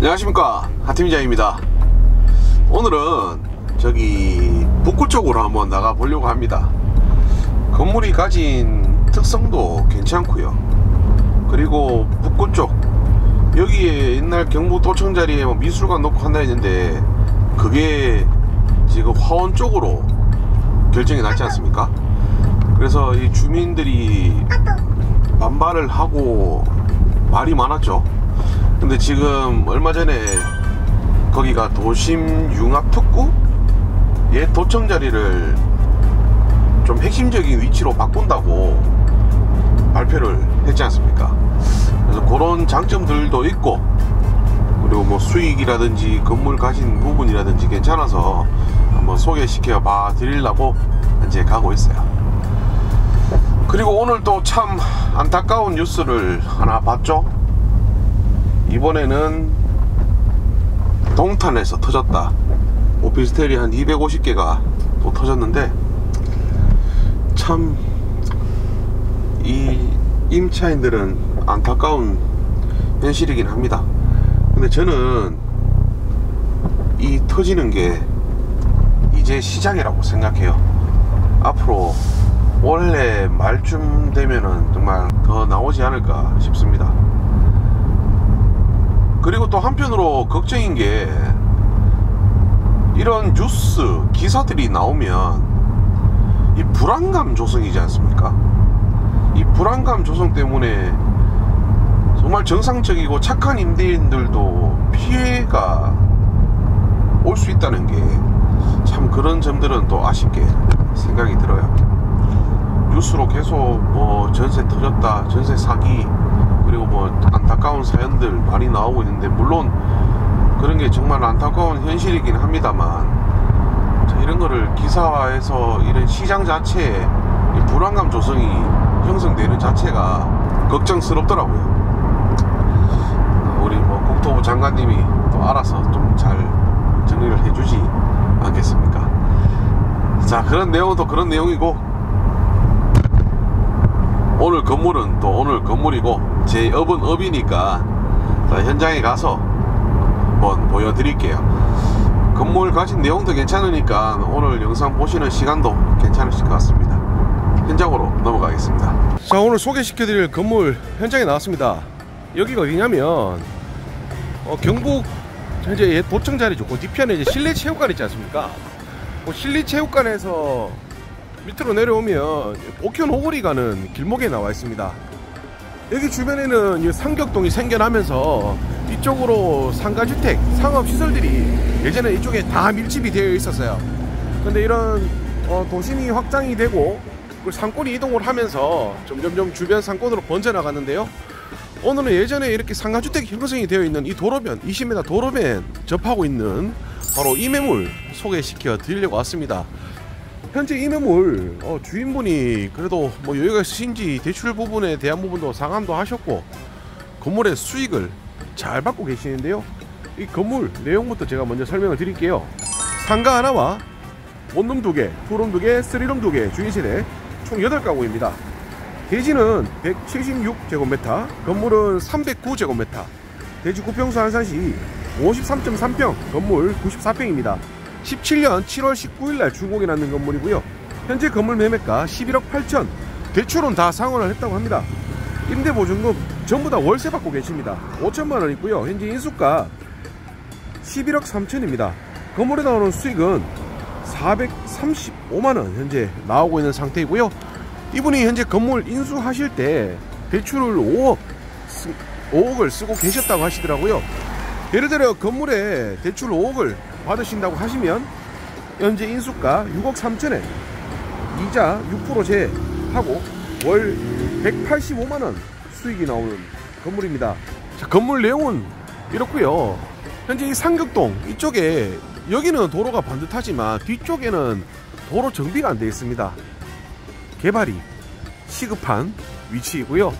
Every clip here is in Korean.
안녕하십니까. 하팀장입니다. 오늘은 저기 북구 쪽으로 한번 나가 보려고 합니다. 건물이 가진 특성도 괜찮고요. 그리고 북구 쪽 여기에 옛날 경북도청 자리에 뭐 미술관 놓고 한다 했는데 그게 지금 화원 쪽으로 결정이 났지 않습니까? 그래서 이 주민들이 반발을 하고 말이 많았죠 근데 지금 얼마 전에 거기가 도심 융합 특구 옛 도청 자리를 좀 핵심적인 위치로 바꾼다고 발표를 했지 않습니까? 그래서 그런 장점들도 있고 그리고 뭐 수익이라든지 건물 가진 부분이라든지 괜찮아서 한번 소개시켜 봐 드리려고 이제 가고 있어요. 그리고 오늘 또 참 안타까운 뉴스를 하나 봤죠? 이번에는 동탄에서 터졌다. 오피스텔이 한 250개가 또 터졌는데 참 이 임차인들은 안타까운 현실이긴 합니다. 근데 저는 이 터지는 게 이제 시작이라고 생각해요. 앞으로 올해 말쯤 되면은 정말 더 나오지 않을까 싶습니다. 그리고 또 한편으로 걱정인 게 이런 뉴스 기사들이 나오면 이 불안감 조성이지 않습니까? 이 불안감 조성 때문에 정말 정상적이고 착한 임대인들도 피해가 올 수 있다는 게 참 그런 점들은 또 아쉽게 생각이 들어요. 뉴스로 계속 뭐 전세 터졌다, 전세 사기, 그리고 뭐 안타까운 사연들 많이 나오고 있는데 물론 그런 게 정말 안타까운 현실이긴 합니다만 이런 거를 기사화해서 이런 시장 자체에 불안감 조성이 형성되는 자체가 걱정스럽더라고요. 우리 뭐 국토부 장관님이 또 알아서 좀 잘 정리를 해주지 않겠습니까? 자 그런 내용도 그런 내용이고 오늘 건물은 또 오늘 건물이고 제 업은 업이니까 현장에 가서 한번 보여드릴게요. 건물 가진 내용도 괜찮으니까 오늘 영상 보시는 시간도 괜찮으실 것 같습니다. 현장으로 넘어가겠습니다. 자 오늘 소개시켜드릴 건물 현장에 나왔습니다. 여기가 어디냐면 어, 경북 현재 도청 자리죠 그 뒤편에 이제 실내 체육관 있지 않습니까? 그 실내 체육관에서 밑으로 내려오면 복현 호골이 가는 길목에 나와 있습니다 여기 주변에는 상격동이 생겨나면서 이쪽으로 상가주택, 상업시설들이 예전에 이쪽에 다 밀집이 되어 있었어요. 근데 이런 어, 도심이 확장이 되고 상권이 이동을 하면서 점점점 주변 상권으로 번져나갔는데요. 오늘은 예전에 이렇게 상가주택 형성이 되어 있는 이 도로변 20m 도로변 접하고 있는 바로 이 매물 소개시켜 드리려고 왔습니다 현재 이 매물 어, 주인분이 그래도 뭐 여유가 있으신지 대출 부분에 대한 부분도 상담도 하셨고 건물의 수익을 잘 받고 계시는데요. 이 건물 내용부터 제가 먼저 설명을 드릴게요. 상가 하나와 원룸 두개 투룸 두개 쓰리룸 두개 주인 세대 총 8가구입니다. 대지는 176제곱미터 건물은 309제곱미터. 대지 구평수 환산 시 53.3평 건물 94평입니다 17년 7월 19일 날 준공이 났는 건물이고요. 현재 건물 매매가 11억 8천. 대출은 다 상환을 했다고 합니다. 임대 보증금 전부 다 월세 받고 계십니다. 5천만 원 있고요. 현재 인수가 11억 3천입니다. 건물에 나오는 수익은 435만 원 현재 나오고 있는 상태이고요. 이분이 현재 건물 인수하실 때 대출을 5억 5억을 쓰고 계셨다고 하시더라고요. 예를 들어 건물에 대출 5억을 받으신다고 하시면 현재 인수가 6억 3천에 이자 6% 제하고 월 185만원 수익이 나오는 건물입니다. 자, 건물 내용은 이렇고요. 현재 이 상격동 이쪽에 여기는 도로가 반듯하지만 뒤쪽에는 도로 정비가 안 되어 있습니다. 개발이 시급한 위치이고요.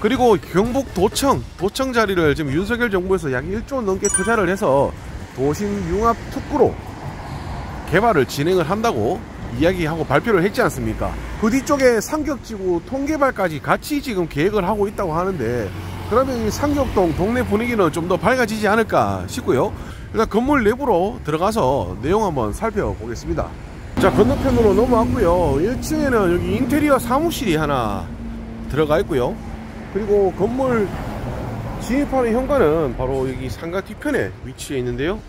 그리고 경북 도청 도청 자리를 지금 윤석열 정부에서 약 1조 넘게 투자를 해서 도심 융합 특구로 개발을 진행을 한다고 이야기하고 발표를 했지 않습니까 그 뒤쪽에 상격지구 통개발까지 같이 지금 계획을 하고 있다고 하는데 그러면 이 상격동 동네 분위기는 좀 더 밝아지지 않을까 싶고요. 일단 건물 내부로 들어가서 내용 한번 살펴보겠습니다. 자 건너편으로 넘어왔고요. 1층에는 여기 인테리어 사무실이 하나 들어가 있고요. 그리고 건물 진입하는 현관은 바로 여기 상가 뒤편에 위치해 있는데요.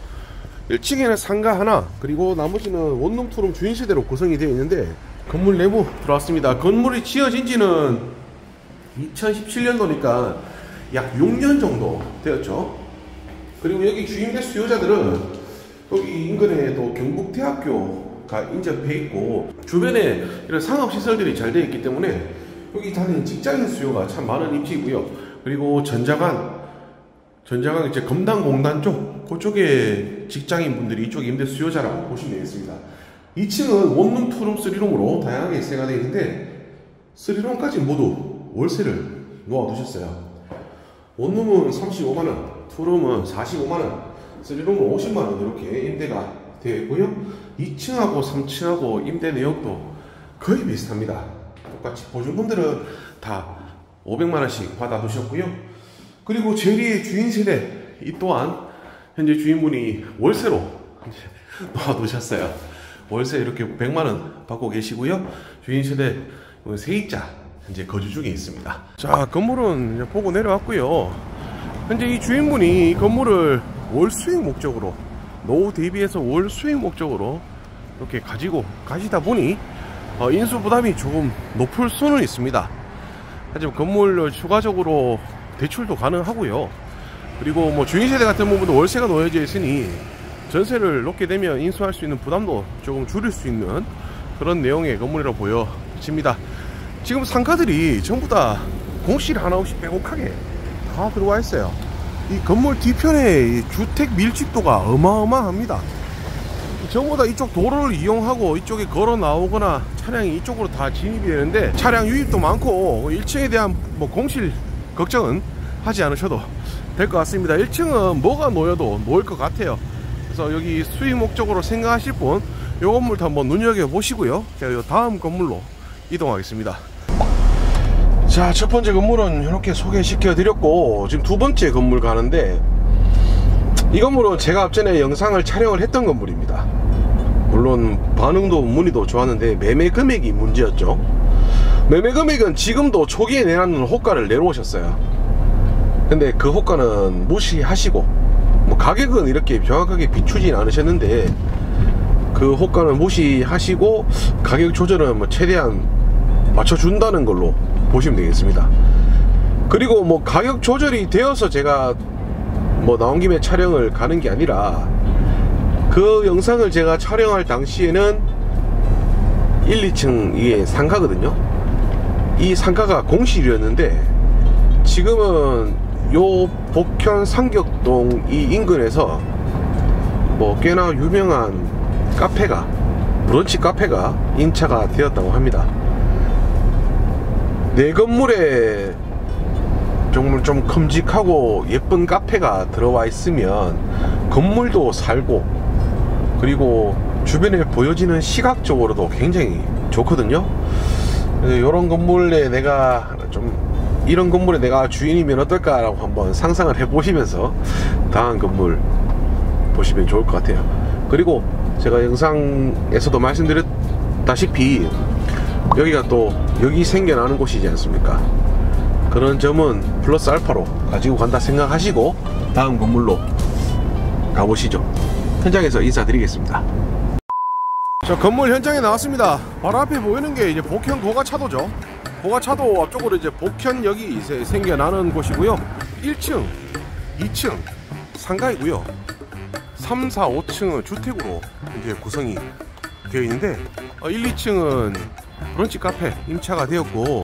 1층에는 상가 하나 그리고 나머지는 원룸 투룸 주인 세대로 구성이 되어 있는데 건물 내부 들어왔습니다. 건물이 지어진 지는 2017년도니까 약 6년 정도 되었죠. 그리고 여기 주임대 수요자들은 여기 인근에 또 경북대학교가 인접해 있고 주변에 이런 상업시설들이 잘 되어 있기 때문에 여기 다니는 직장인 수요가 참 많은 입지고요. 그리고 전자관, 전자관 이제 검단공단 쪽 그쪽에 직장인 분들이 이쪽 임대 수요자라고 보시면 되겠습니다. 2층은 원룸, 투룸, 쓰리룸으로 다양하게 세가 되어 있는데 쓰리룸까지 모두 월세를 놓아두셨어요. 원룸은 35만원, 투룸은 45만원, 쓰리룸은 50만원 이렇게 임대가 되어 있고요. 2층하고 3층하고 임대 내역도 거의 비슷합니다. 똑같이 보증금들은 다 500만 원씩 받아 두셨고요. 그리고 제리의 주인 세대 이 또한 현재 주인분이 월세로 놓아 두셨어요. 월세 이렇게 100만 원 받고 계시고요. 주인 세대 세입자 현재 거주 중에 있습니다. 자 건물은 보고 내려왔고요. 현재 이 주인분이 이 건물을 월 수익 목적으로 노후 대비해서 월 수익 목적으로 이렇게 가지고 가시다 보니 어, 인수 부담이 조금 높을 수는 있습니다. 하지만 건물을 추가적으로 대출도 가능하고요. 그리고 뭐 주인 세대 같은 부분도 월세가 놓여져 있으니 전세를 놓게 되면 인수할 수 있는 부담도 조금 줄일 수 있는 그런 내용의 건물이라 보여집니다. 지금 상가들이 전부 다 공실 하나 없이 빼곡하게 다 들어와 있어요. 이 건물 뒤편에 주택 밀집도가 어마어마합니다. 전부 다 이쪽 도로를 이용하고 이쪽에 걸어 나오거나 차량이 이쪽으로 다 진입이 되는데 차량 유입도 많고 1층에 대한 뭐 공실 걱정은 하지 않으셔도 될 것 같습니다. 1층은 뭐가 놓여도 놓을 것 같아요. 그래서 여기 수익 목적으로 생각하실 분 이 건물도 한번 눈여겨보시고요. 제가 다음 건물로 이동하겠습니다. 자 첫 번째 건물은 이렇게 소개시켜 드렸고 지금 두 번째 건물 가는데 이 건물은 제가 앞전에 영상을 촬영을 했던 건물입니다 물론 반응도 문의도 좋았는데 매매 금액이 문제였죠. 매매 금액은 지금도 초기에 내놨는 호가를 내놓으셨어요. 근데 그 호가는 무시하시고 뭐 가격은 이렇게 정확하게 비추진 않으셨는데 그 호가는 무시하시고 가격 조절은 뭐 최대한 맞춰준다는 걸로 보시면 되겠습니다. 그리고 뭐 가격 조절이 되어서 제가 뭐 나온 김에 촬영을 가는 게 아니라 그 영상을 제가 촬영할 당시에는 1, 2층 이게 상가거든요. 이 상가가 공실이었는데 지금은 요 복현 상격동 이 인근에서 뭐 꽤나 유명한 카페가 브런치 카페가 임차가 되었다고 합니다. 내 건물에 정말 좀 큼직하고 예쁜 카페가 들어와 있으면 건물도 살고 그리고 주변에 보여지는 시각적으로도 굉장히 좋거든요. 이런 건물에 내가 좀 이런 건물에 내가 주인이면 어떨까 라고 한번 상상을 해 보시면서 다음 건물 보시면 좋을 것 같아요. 그리고 제가 영상에서도 말씀드렸다시피 여기가 또 여기 생겨나는 곳이지 않습니까? 그런 점은 플러스 알파로 가지고 간다 생각하시고 다음 건물로 가보시죠 현장에서 인사드리겠습니다. 저 건물 현장에 나왔습니다. 바로 앞에 보이는 게 이제 복현 고가차도죠. 고가차도 앞쪽으로 이제 복현역이 이제 생겨나는 곳이고요. 1층 2층 상가이고요. 3, 4, 5층은 주택으로 이제 구성이 되어 있는데 1, 어, 2층은 브런치 카페 임차가 되었고